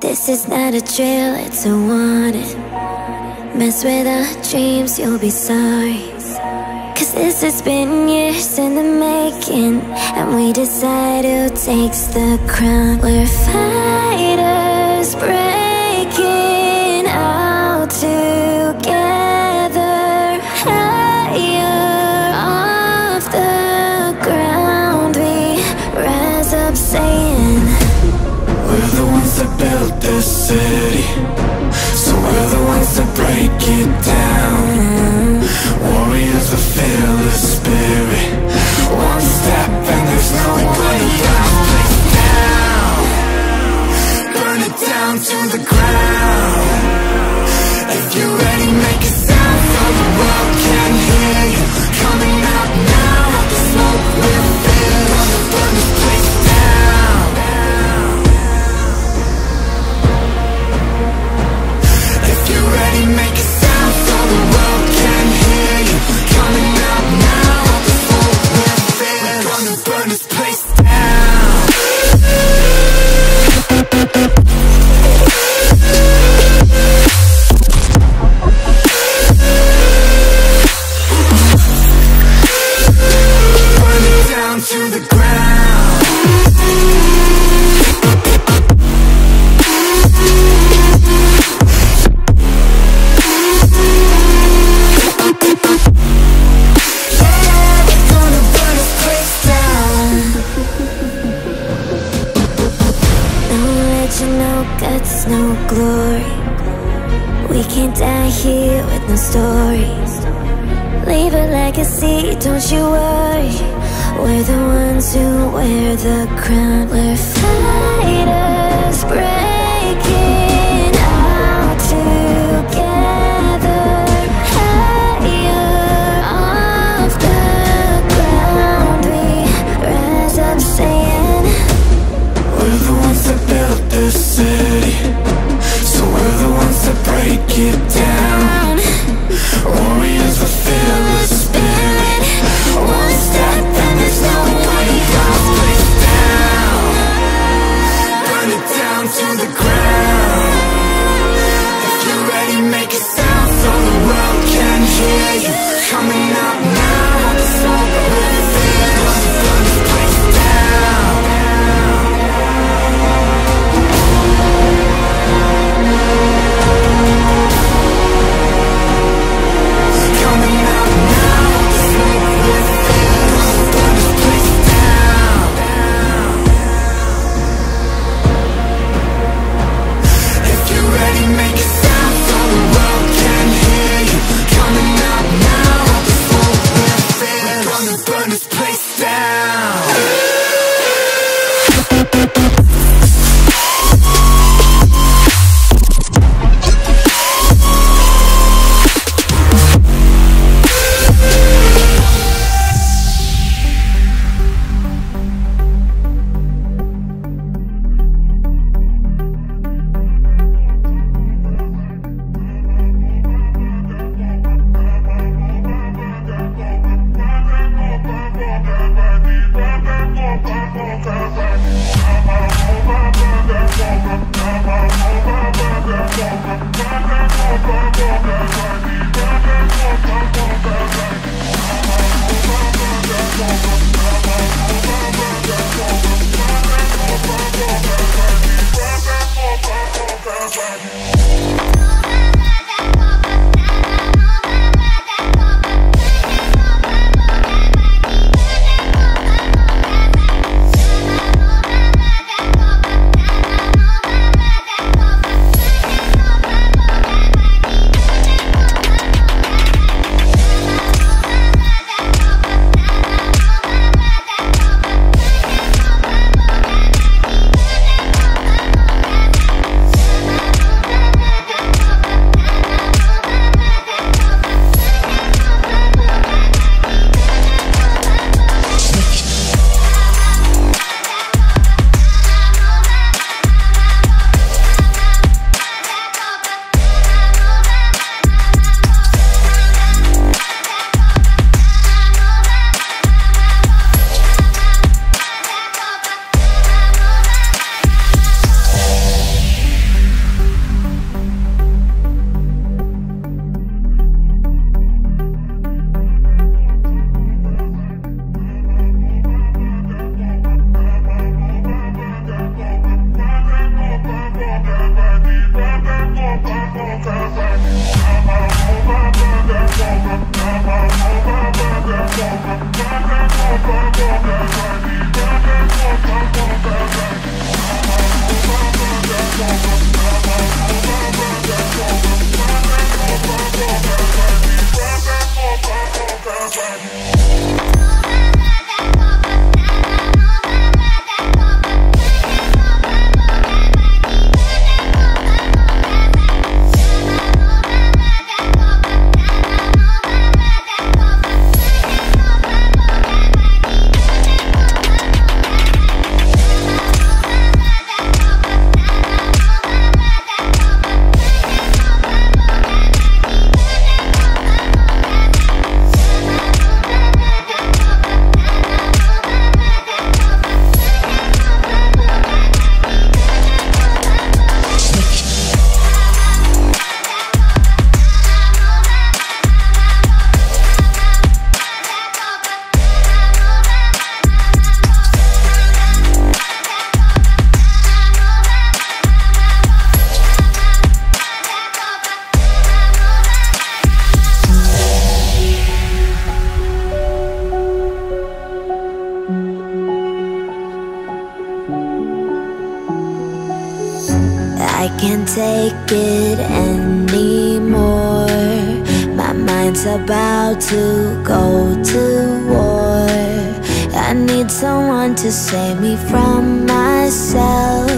This is not a drill, it's a warning. Mess with our dreams, you'll be sorry. Cause this has been years in the making And we decide who takes the crown. We're fighters breaking that built this city. So we're the ones that break it down. Warriors of fearless spirit. It's no glory. We can't die here with no stories. Leave a legacy, don't you worry. We're the ones who wear the crown. We're fighters, brave. About to go to war. I need someone to save me from myself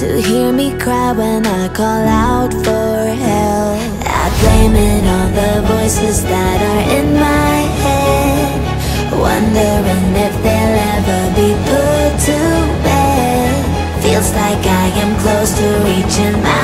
To hear me cry when I call out for help. I blame it on the voices that are in my head Wondering if they'll ever be put to bed. Feels like I am close to reaching my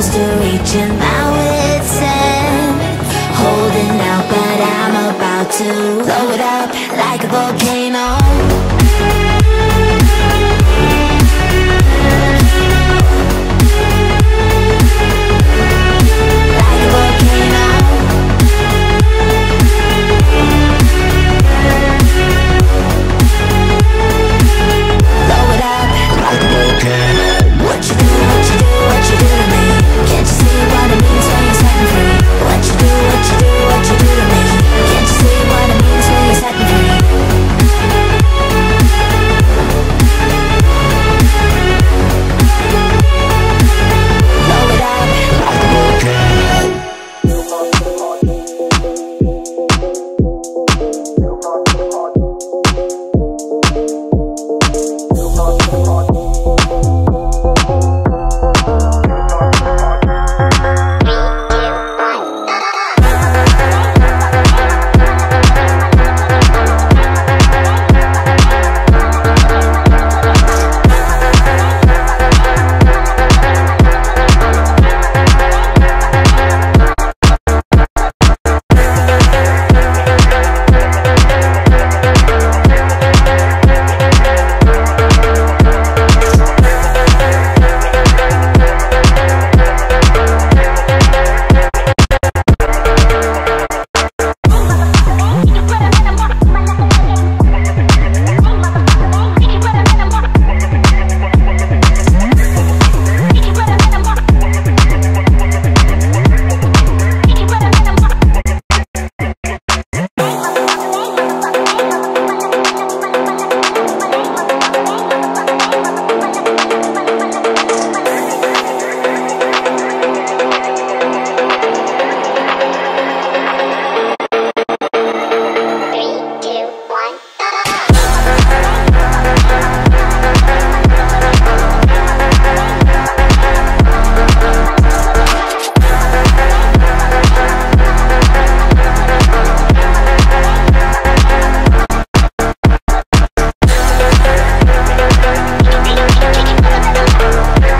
close to reaching my wit's end. Holding out but I'm about to blow it up like a volcano